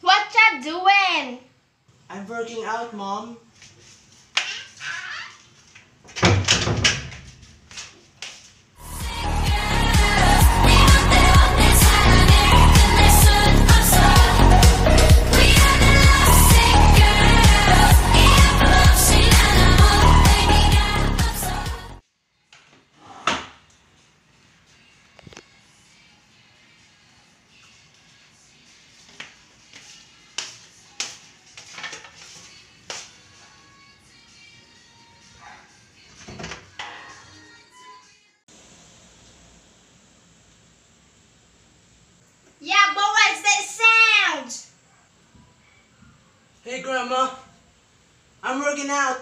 What you doing? I'm working out, Mom. Yeah, but what's that sound? Hey, Grandma. I'm working out.